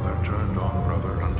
brother, turned on brother,